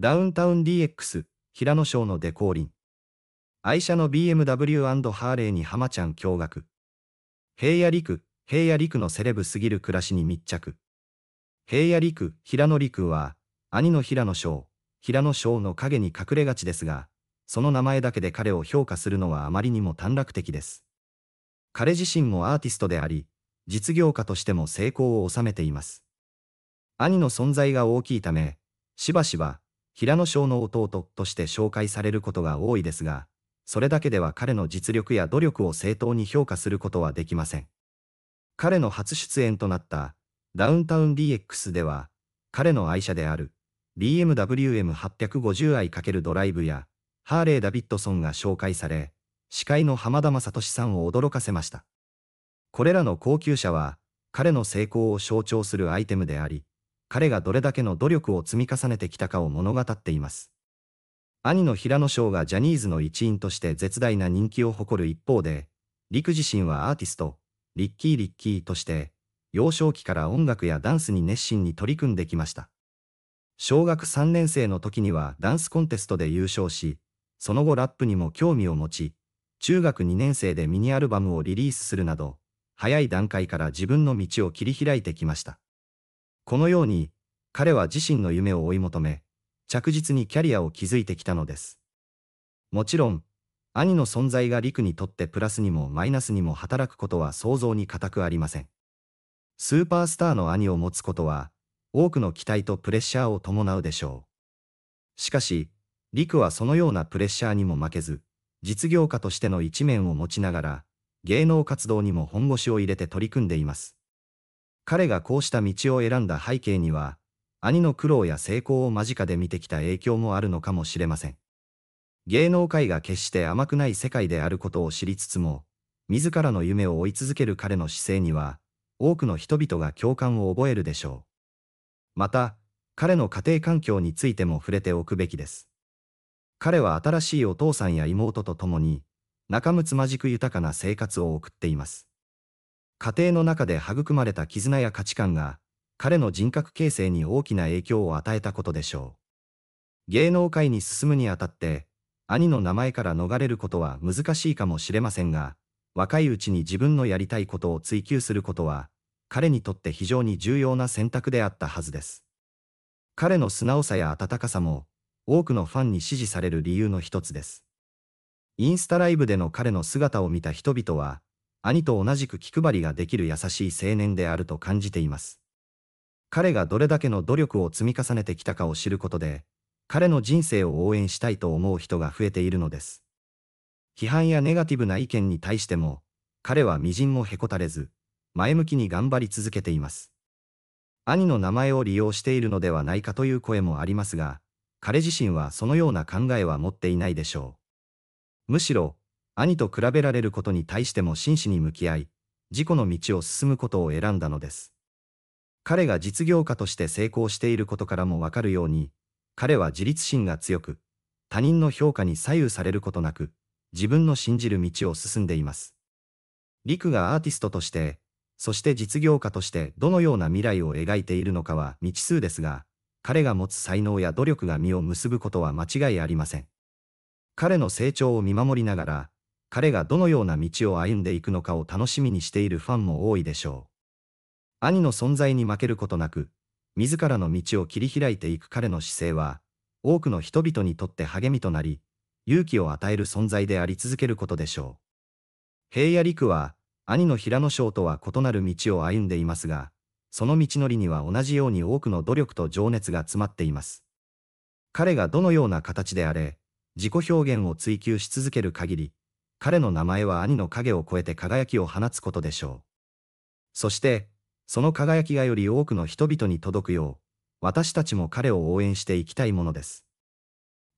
ダウンタウン DX、平野翔のデコーリン。愛車の BMW& ハーレーに浜ちゃん驚愕。平野陸、平野陸のセレブすぎる暮らしに密着。平野陸、平野陸は、兄の平野翔、平野翔の影に隠れがちですが、その名前だけで彼を評価するのはあまりにも短絡的です。彼自身もアーティストであり、実業家としても成功を収めています。兄の存在が大きいため、しばしば、平野翔の弟として紹介されることが多いですが、それだけでは彼の実力や努力を正当に評価することはできません。彼の初出演となったダウンタウン DX では、彼の愛車である BMW M850i× ドライブやハーレー・ダビッドソンが紹介され、司会の浜田雅俊さんを驚かせました。これらの高級車は、彼の成功を象徴するアイテムであり、彼がどれだけの努力を積み重ねてきたかを物語っています。兄の平野翔がジャニーズの一員として絶大な人気を誇る一方で、陸自身はアーティスト、リッキー・リッキーとして、幼少期から音楽やダンスに熱心に取り組んできました。小学3年生の時にはダンスコンテストで優勝し、その後ラップにも興味を持ち、中学2年生でミニアルバムをリリースするなど、早い段階から自分の道を切り開いてきました。このように、彼は自身の夢を追い求め、着実にキャリアを築いてきたのです。もちろん、兄の存在が陸にとってプラスにもマイナスにも働くことは想像に難くありません。スーパースターの兄を持つことは、多くの期待とプレッシャーを伴うでしょう。しかし、陸はそのようなプレッシャーにも負けず、実業家としての一面を持ちながら、芸能活動にも本腰を入れて取り組んでいます。彼がこうした道を選んだ背景には、兄の苦労や成功を間近で見てきた影響もあるのかもしれません。芸能界が決して甘くない世界であることを知りつつも、自らの夢を追い続ける彼の姿勢には、多くの人々が共感を覚えるでしょう。また、彼の家庭環境についても触れておくべきです。彼は新しいお父さんや妹と共に、仲睦まじく豊かな生活を送っています。家庭の中で育まれた絆や価値観が、彼の人格形成に大きな影響を与えたことでしょう。芸能界に進むにあたって、兄の名前から逃れることは難しいかもしれませんが、若いうちに自分のやりたいことを追求することは、彼にとって非常に重要な選択であったはずです。彼の素直さや温かさも、多くのファンに支持される理由の一つです。インスタライブでの彼の姿を見た人々は、兄と同じく気配りができる優しい青年であると感じています。彼がどれだけの努力を積み重ねてきたかを知ることで、彼の人生を応援したいと思う人が増えているのです。批判やネガティブな意見に対しても、彼は微塵もへこたれず、前向きに頑張り続けています。兄の名前を利用しているのではないかという声もありますが、彼自身はそのような考えは持っていないでしょう。むしろ、兄と比べられることに対しても真摯に向き合い、自己の道を進むことを選んだのです。彼が実業家として成功していることからもわかるように、彼は自立心が強く、他人の評価に左右されることなく、自分の信じる道を進んでいます。陸がアーティストとして、そして実業家としてどのような未来を描いているのかは未知数ですが、彼が持つ才能や努力が実を結ぶことは間違いありません。彼の成長を見守りながら、彼がどのような道を歩んでいくのかを楽しみにしているファンも多いでしょう。兄の存在に負けることなく、自らの道を切り開いていく彼の姿勢は、多くの人々にとって励みとなり、勇気を与える存在であり続けることでしょう。平野陸は、兄の平野翔とは異なる道を歩んでいますが、その道のりには同じように多くの努力と情熱が詰まっています。彼がどのような形であれ、自己表現を追求し続ける限り、彼の名前は兄の影を超えて輝きを放つことでしょう。そして、その輝きがより多くの人々に届くよう、私たちも彼を応援していきたいものです。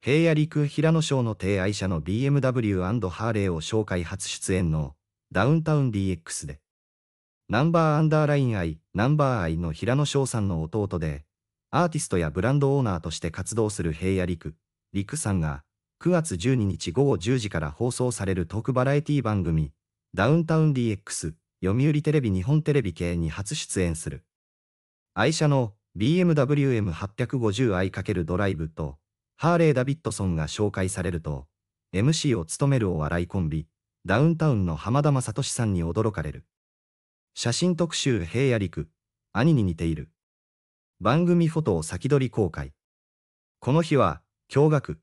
平野陸平野省の提愛車の BMW& ハーレーを紹介初出演のダウンタウン DX で、ナンバーアンダーライン愛、ナンバー愛の平野翔さんの弟で、アーティストやブランドオーナーとして活動する平野陸、陸さんが、9月12日午後10時から放送されるトークバラエティ番組、ダウンタウン DX 読売テレビ日本テレビ系に初出演する。愛車の BMW M850i× ドライブとハーレー・ダビッドソンが紹介されると、MC を務めるお笑いコンビ、ダウンタウンの浜田雅俊さんに驚かれる。写真特集平野陸、兄に似ている。番組フォトを先取り公開。この日は、驚愕。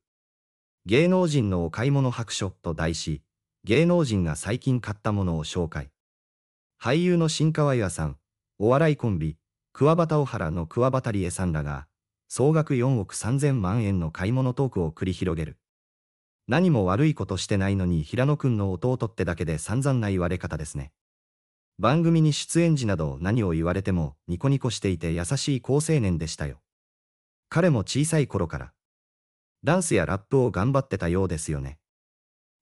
芸能人のお買い物白書と題し、芸能人が最近買ったものを紹介。俳優の新川優さん、お笑いコンビ、桑畑小原の桑畑理恵さんらが、総額4億3000万円の買い物トークを繰り広げる。何も悪いことしてないのに平野くんの弟ってだけで散々な言われ方ですね。番組に出演時など何を言われてもニコニコしていて優しい好青年でしたよ。彼も小さい頃から、ダンスやラップを頑張ってたようですよね。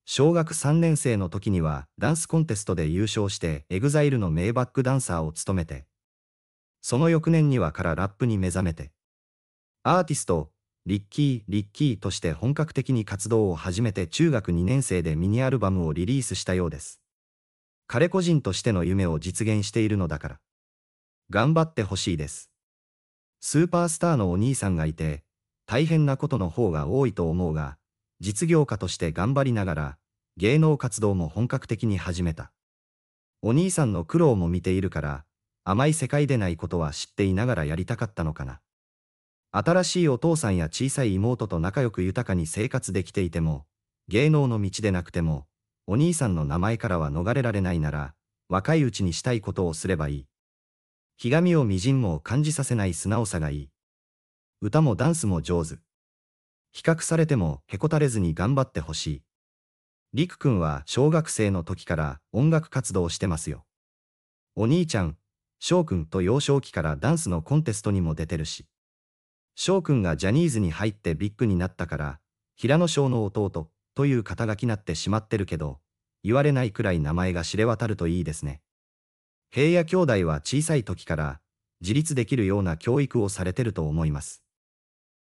小学3年生の時にはダンスコンテストで優勝して EXILE の名バックダンサーを務めて、その翌年にはからラップに目覚めて、アーティスト、リッキー・リッキーとして本格的に活動を始めて中学2年生でミニアルバムをリリースしたようです。彼個人としての夢を実現しているのだから。頑張ってほしいです。スーパースターのお兄さんがいて、大変なことの方が多いと思うが、実業家として頑張りながら、芸能活動も本格的に始めた。お兄さんの苦労も見ているから、甘い世界でないことは知っていながらやりたかったのかな。新しいお父さんや小さい妹と仲良く豊かに生活できていても、芸能の道でなくても、お兄さんの名前からは逃れられないなら、若いうちにしたいことをすればいい。ひがみをみじんも感じさせない素直さがいい。歌もダンスも上手。比較されてもへこたれずに頑張ってほしい。りくくんは小学生の時から音楽活動してますよ。お兄ちゃん、翔くんと幼少期からダンスのコンテストにも出てるし。翔くんがジャニーズに入ってビッグになったから、平野翔の弟という肩書きなってしまってるけど、言われないくらい名前が知れ渡るといいですね。平野兄弟は小さい時から自立できるような教育をされてると思います。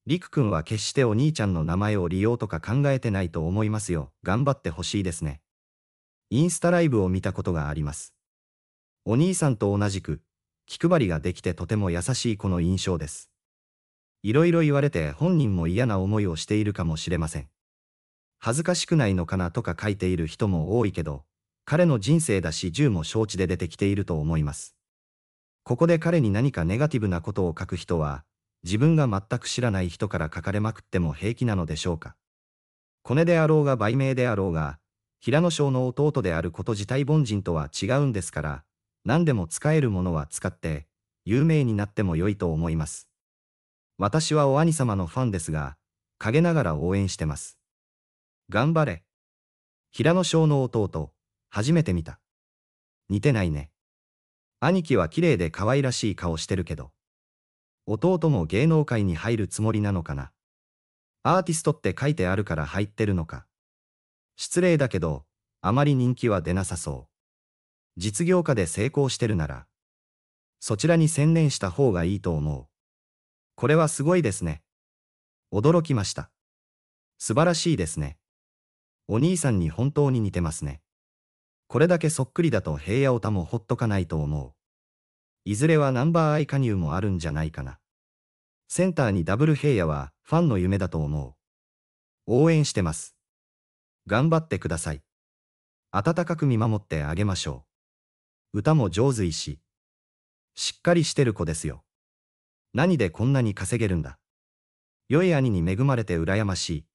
りくくんは決してお兄ちゃんの名前を利用とか考えてないと思いますよ。頑張ってほしいですね。インスタライブを見たことがあります。お兄さんと同じく、気配りができてとても優しい子の印象です。いろいろ言われて本人も嫌な思いをしているかもしれません。恥ずかしくないのかなとか書いている人も多いけど、彼の人生だし銃も承知で出てきていると思います。ここで彼に何かネガティブなことを書く人は、自分が全く知らない人から書かれまくっても平気なのでしょうか。コネであろうが売名であろうが、平野翔の弟であること自体凡人とは違うんですから、何でも使えるものは使って、有名になっても良いと思います。私はお兄様のファンですが、陰ながら応援してます。頑張れ。平野翔の弟、初めて見た。似てないね。兄貴は綺麗で可愛らしい顔してるけど。弟も芸能界に入るつもりなのかな？アーティストって書いてあるから入ってるのか？失礼だけど、あまり人気は出なさそう。実業家で成功してるなら、そちらに専念した方がいいと思う。これはすごいですね。驚きました。素晴らしいですね。お兄さんに本当に似てますね。これだけそっくりだと平野オタもほっとかないと思う。いずれはナンバーアイ加入もあるんじゃないかな。センターにダブル平野はファンの夢だと思う。応援してます。頑張ってください。温かく見守ってあげましょう。歌も上手いし。しっかりしてる子ですよ。何でこんなに稼げるんだ。良い兄に恵まれて羨ましい。